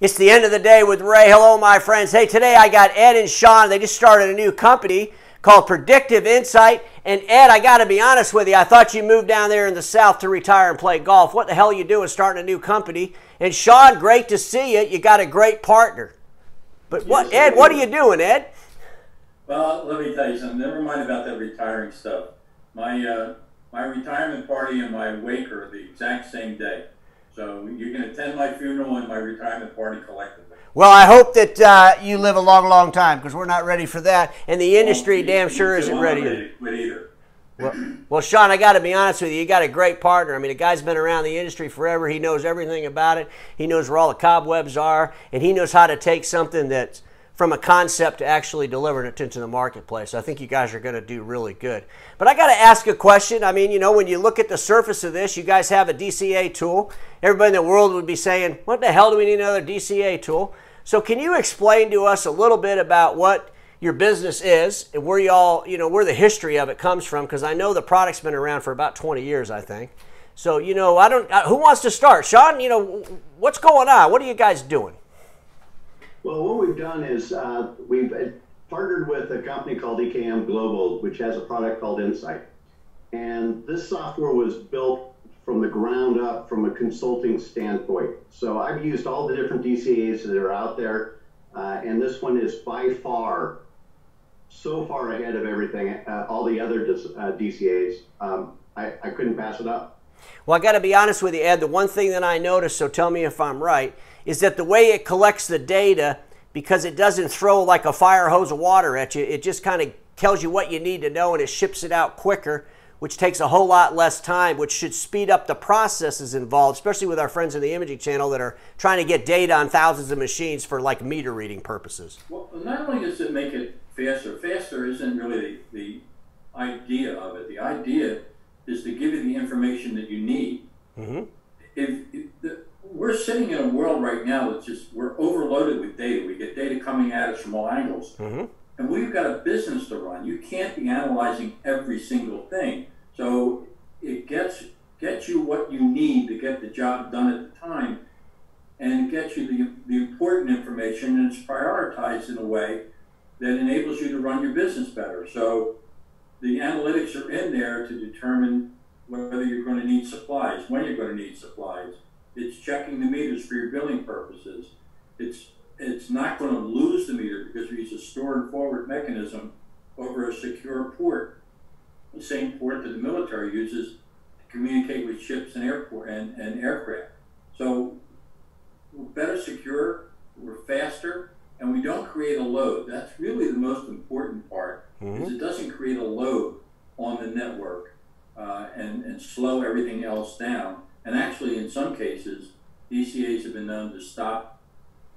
It's the end of the day with Ray. Hello, my friends. Hey, today I got Ed and Shawn. They just started a new company called Predictive Insight. And Ed, I got to be honest with you. I thought you moved down there in the South to retire and play golf. What the hell are you doing starting a new company? And Shawn, great to see you. You got a great partner. But what, Ed? What are you doing, Ed? Well, let me tell you something. Never mind about that retiring stuff. My uh, my retirement party and my wake are the exact same day. So you're going to attend my funeral and my retirement party collectively. Well, I hope that uh, you live a long, long time because we're not ready for that, and the industry well, damn sure isn't ready. ready either. Well, well, Shawn, I got to be honest with you. You got a great partner. I mean, the guy's been around the industry forever. He knows everything about it. He knows where all the cobwebs are, and he knows how to take something that's from a concept to actually delivering it into the marketplace. I think you guys are going to do really good. But I got to ask a question. I mean, you know, when you look at the surface of this, you guys have a DCA tool. Everybody in the world would be saying, what the hell do we need another DCA tool? So can you explain to us a little bit about what your business is and where y'all, you know, where the history of it comes from? Because I know the product's been around for about 20 years, I think. So, you know, I don't, who wants to start? Shawn, you know, what's going on? What are you guys doing? Well, what we've done is uh, we've partnered with a company called EKM Global, which has a product called Insight. And this software was built from the ground up from a consulting standpoint. So I've used all the different DCAs that are out there, uh, and this one is by far so far ahead of everything, uh, all the other uh, DCAs. Um, I, I couldn't pass it up. Well, I got to be honest with you, Ed. The one thing that I noticed, so tell me if I'm right, is that the way it collects the data, because it doesn't throw like a fire hose of water at you, it just kind of tells you what you need to know and it ships it out quicker, which takes a whole lot less time, which should speed up the processes involved, especially with our friends in the imaging channel that are trying to get data on thousands of machines for like meter reading purposes. Well, not only does it make it faster, faster isn't really the, the idea of it. The idea is to give you the information that you need. Mm-hmm. If, if the, we're sitting in a world right now that's just we're overloaded with data. We get data coming at us from all angles, mm-hmm. and we've got a business to run. You can't be analyzing every single thing. So it gets gets you what you need to get the job done at the time, and gets you the, the important information, and it's prioritized in a way that enables you to run your business better. So the analytics are in there to determine whether you're going to need supplies, when you're going to need supplies it's checking the meters for your billing purposes. It's it's not going to lose the meter because we use a store and forward mechanism over a secure port. The same port that the military uses to communicate with ships and airport and, and aircraft. So we're better secure, we're faster, and we don't create a load. That's really the most important part. Mm-hmm. Is it doesn't create a load on the network uh, and, and slow everything else down. And actually, in some cases, DCAs have been known to stop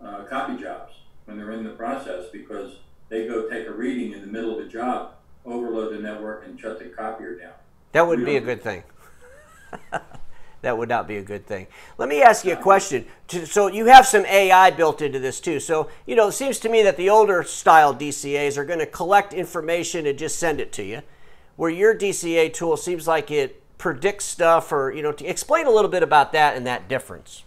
uh, copy jobs when they're in the process because they go take a reading in the middle of a job, overload the network, and shut the copier down. That would be a good thing. that would not be a good thing. Let me ask you a question. So you have some AI built into this too. So you know, it seems to me that the older style DCAs are going to collect information and just send it to you, where your DCA tool seems like it predicts stuff or you know to explain a little bit about that and that difference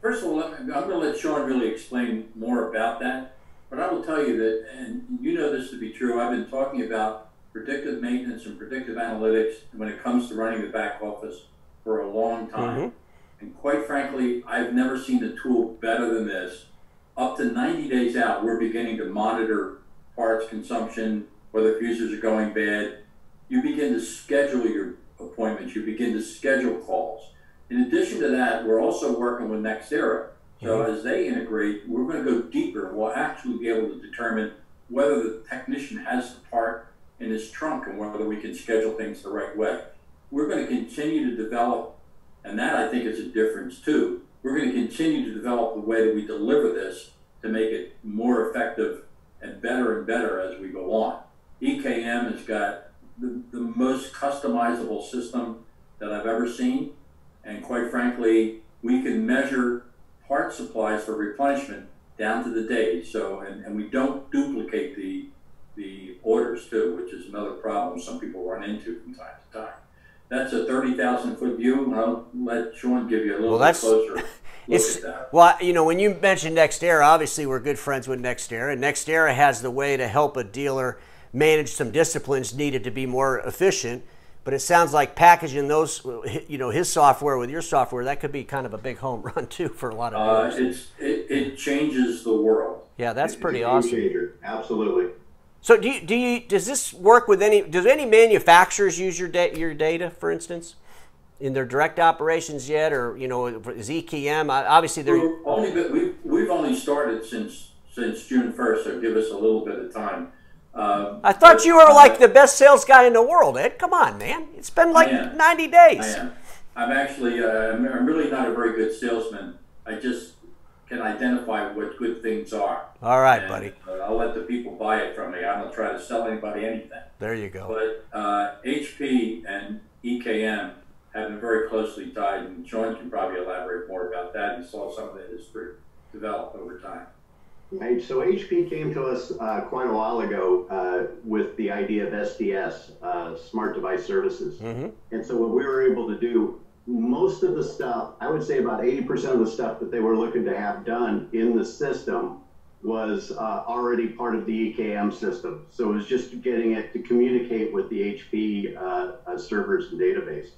first of all i'm going to let shawn really explain more about that but i will tell you that and you know this to be true i've been talking about predictive maintenance and predictive analytics when it comes to running the back office for a long time mm-hmm. and quite frankly i've never seen a tool better than this up to 90 days out we're beginning to monitor parts consumption whether fuses are going bad you begin to schedule your appointments, you begin to schedule calls. In addition to that, we're also working with NextEra. So mm-hmm. as they integrate, we're going to go deeper. We'll actually be able to determine whether the technician has the part in his trunk and whether we can schedule things the right way. We're going to continue to develop, and that I think is a difference too. We're going to continue to develop the way that we deliver this to make it more effective and better and better as we go on. EKM has got the, the most customizable system that I've ever seen. And quite frankly, we can measure part supplies for replenishment down to the day. So, and, and we don't duplicate the, the orders too, which is another problem some people run into from time to time. That's a 30,000 foot view, and I'll let Shawn give you a little well, bit closer. look It's at that. well, you know, when you mentioned NextEra, obviously we're good friends with NextEra, and NextEra has the way to help a dealer manage some disciplines needed to be more efficient. But it sounds like packaging those, you know, his software with your software, that could be kind of a big home run too for a lot of Uh, it's, it, it changes the world. yeah, that's It's pretty awesome. changer. Absolutely. So do you, do you does this work with any does any manufacturers use your da- your data for instance in their direct operations yet or you know is EKM obviously they're We've only been, we've, we've only started since, since June first, so give us a little bit of time. Um, I thought you were but- like the best sales guy in the world Ed come on man it's been like am. 90 days I am. I'm actually, uh, I'm really not a very good salesman. I just can identify what good things are. all right And, buddy uh, I'll let the people buy it from me. I don't try to sell anybody anything. there you go But uh, HP and EKM have been very closely tied, and Shawn can probably elaborate more about that. He saw some of the history develop over time. Right. So HP came to us uh, quite a while ago uh, with the idea of SDS, uh, Smart Device Services. And so what we were able to do, most of the stuff, I would say about 80% of the stuff that they were looking to have done in the system was uh, already part of the EKM system. So it was just getting it to communicate with the HP uh, uh, servers and database.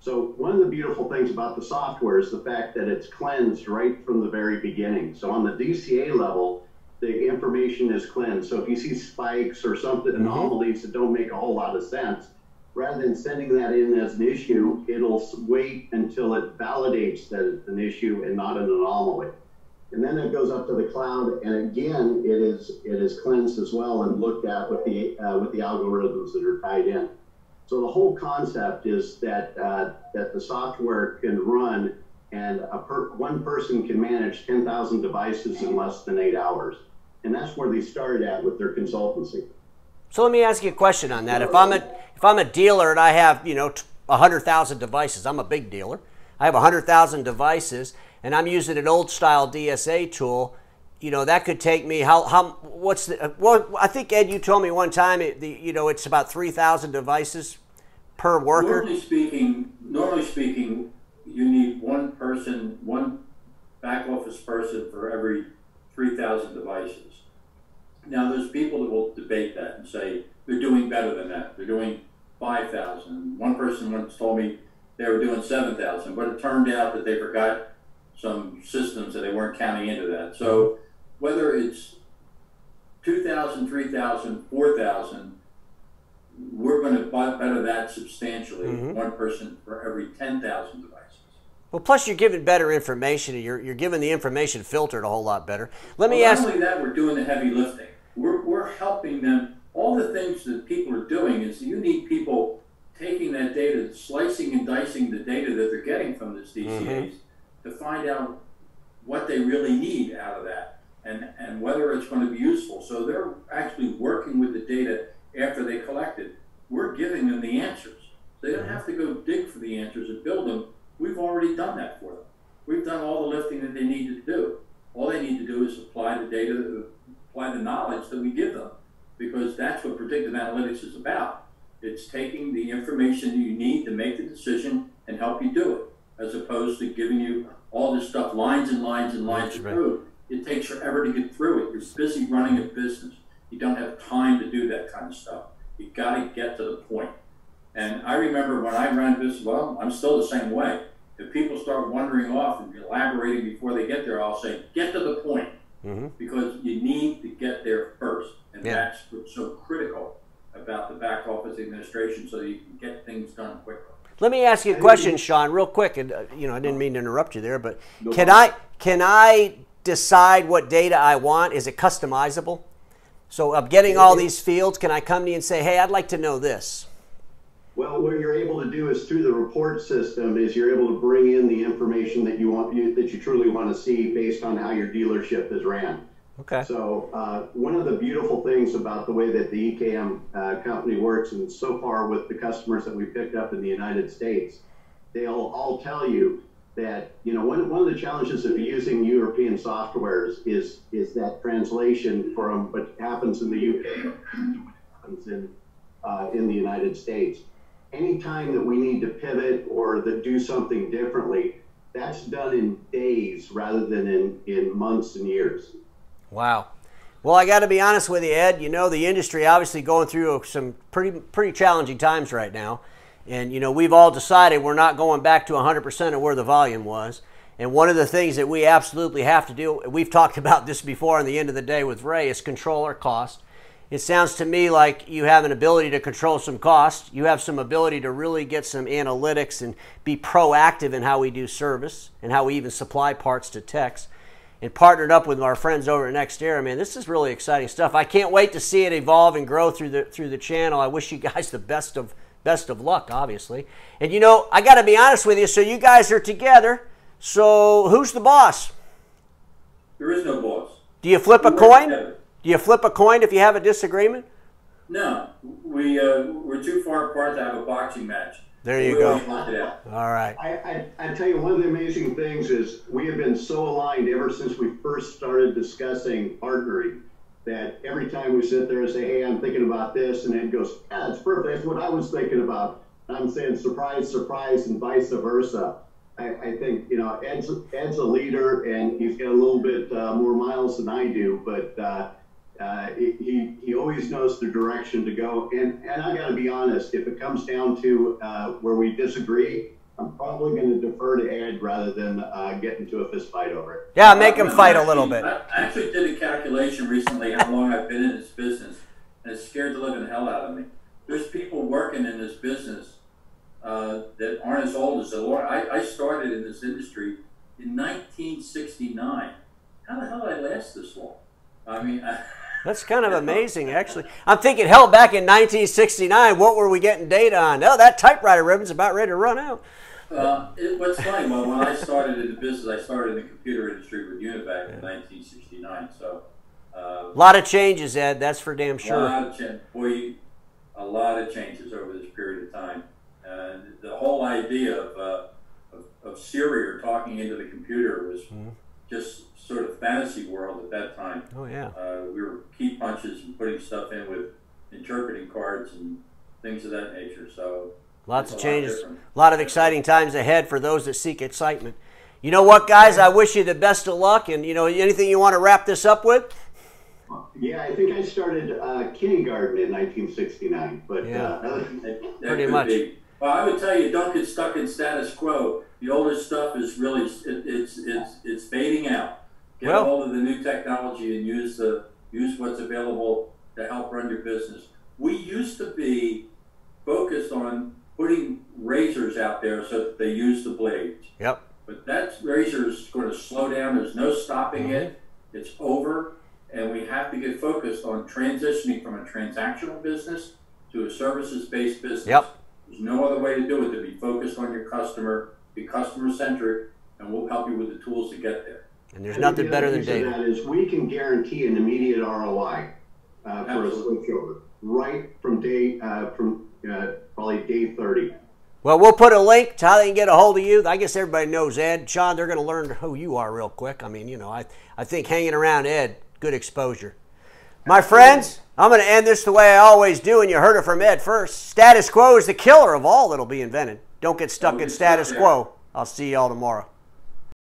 So one of the beautiful things about the software is the fact that it's cleansed right from the very beginning. So on the DCA level, the information is cleansed. So if you see spikes or something anomalies that don't make a whole lot of sense, rather than sending that in as an issue, it'll wait until it validates that it's an issue and not an anomaly. And then it goes up to the cloud, and again, it is it is cleansed as well and looked at with the uh, with the algorithms that are tied in. So the whole concept is that uh, that the software can run, and a per, one person can manage ten thousand devices in less than eight hours, and that's where they started at with their consultancy. so let me ask you a question on that if I'm a if I'm a dealer and I have you know t- 100,000 devices I'm a big dealer I have 100,000 devices and I'm using an old style DCA tool you know that could take me how how what's the uh, well I think Ed you told me one time it, the you know it's about 3,000 devices per worker Normally speaking, normally speaking, you need one person, one back office person for every three thousand devices. Now, there's people that will debate that and say they're doing better than that. They're doing five thousand. One person once told me they were doing seven thousand, but it turned out that they forgot some systems that they weren't counting into that. So whether it's 2,000, 3,000, 4,000, we're going to better that substantially. Mm-hmm. One person for every 10,000 devices. well plus you're giving better information and you're you're giving the information filtered a whole lot better let me Well, ask not only that, we're doing the heavy lifting. We're, we're helping them. All the things that people are doing is you need people taking that data, slicing and dicing the data that they're getting from this DCAs mm-hmm. to find out what they really need out of that and, and whether it's going to be useful. So they're actually working with the data after they collect it. We're giving them the answers. They don't mm-hmm. have to go dig for the answers and build them. We've already done that for them. We've done all the lifting that they need to do. All they need to do is apply the data, apply the knowledge that we give them, because that's what predictive analytics is about. It's taking the information you need to make the decision and help you do it, as opposed to giving you all this stuff, lines and lines and lines of code. It takes forever to get through it. You're busy running a business. You don't have time to do that kind of stuff. You got to get to the point. And I remember when I ran business, well, I'm still the same way. If people start wandering off and elaborating before they get there, I'll say, get to the point. Because you need to get there first. And Yeah. that's what's so critical about the back office administration so that you can get things done quickly. Let me ask you a question, Shawn, real quick. And uh, you know, I didn't mean to interrupt you there, but No can problem. I can I decide what data I want? Is it customizable? So I'm getting all these fields. Can I come to you and say, "Hey, I'd like to know this"? Well, what you're able to do is through the report system is you're able to bring in the information that you want you, that you truly want to see based on how your dealership is ran. Okay. So uh, one of the beautiful things about the way that the EKM uh, company works, and so far with the customers that we picked up in the United States, they'll all tell you that you know one, one of the challenges of using European softwares is is that translation from what happens in the UK to what happens in uh, in the United States. Anytime that we need to pivot or that do something differently, that's done in days rather than in, in months and years. Wow. Well, I got to be honest with you, Ed. You know, the industry obviously going through some pretty pretty challenging times right now, and you know we've all decided we're not going back to 100% of where the volume was. And one of the things that we absolutely have to do, we've talked about this before on the end of the day with Ray, is control our cost. It sounds to me like you have an ability to control some cost. You have some ability to really get some analytics and be proactive in how we do service and how we even supply parts to techs. And partnered up with our friends over at Next Era. man, this is really exciting stuff. I can't wait to see it evolve and grow through the through the channel. I wish you guys the best of best of luck, obviously. And you know, I got to be honest with you. So you guys are together. So who's the boss? There is no boss. Do you flip a coin? Do you flip a coin if you have a disagreement? No, we uh, we're too far apart to have a boxing match. There you we go. All right. I, I, I tell you, one of the amazing things is we have been so aligned ever since we first started discussing partnering that every time we sit there and say, hey, I'm thinking about this, and Ed goes, yeah, that's perfect. That's what I was thinking about. I'm saying surprise, surprise, and vice versa. I, I think, you know, Ed's, Ed's a leader, and he's got a little bit uh, more miles than I do, but uh, uh, he, he always knows the direction to go. And, and I got to be honest, if it comes down to uh, where we disagree, I'm probably going to defer to Ed rather than uh, get into a fist fight over it. Yeah, make him fight a little bit. I actually did a calculation recently how long I've been in this business, and it scared the living hell out of me. There's people working in this business uh, that aren't as old as the Lord. I, I started in this industry in 1969. How the hell did I last this long? I mean, I, That's kind of amazing, actually. I'm thinking, hell, back in 1969, what were we getting data on? Oh, that typewriter ribbon's about ready to run out. Uh, it, what's funny, well, when I started in the business, I started in the computer industry with Univac in 1969. So, uh, a lot of changes, Ed. That's for damn sure. A lot of changes. Boy, a lot of changes over this period of time. And the whole idea of, uh, of, of Siri or talking into the computer was mm-hmm. Just sort of fantasy world at that time. Oh yeah. Uh, we were key punches and putting stuff in with interpreting cards and things of that nature. So lots of changes, a lot of exciting times ahead for those that seek excitement. You know what, guys? I wish you the best of luck. And you know, anything you want to wrap this up with? Yeah, I think I started uh, kindergarten in 1969, but yeah, uh, that, that pretty much. Be. Well, I would tell you, don't get stuck in status quo. The older stuff is really it, it's it's it's fading out get well, hold of the new technology and use the use what's available to help run your business. We used to be focused on putting razors out there so that they use the blades. Yep. But that razor is going to slow down. There's no stopping mm-hmm. it. It's over, and we have to get focused on transitioning from a transactional business to a services-based business. Yep. There's no other way to do it to be focused on your customer, be customer centric, and we'll help you with the tools to get there. And there's nothing better than data. That is, we can guarantee an immediate ROI uh, for a switchover right from day uh, from uh, probably day 30. Well, we'll put a link to how they can get a hold of you. I guess everybody knows Ed. Shawn, they're going to learn who you are real quick. I mean, you know, I, I think hanging around Ed, good exposure. My friends, I'm going to end this the way I always do, and you heard it from Ed first. Status quo is the killer of all that'll be invented. Don't get stuck oh, in status quo. I'll see y'all tomorrow.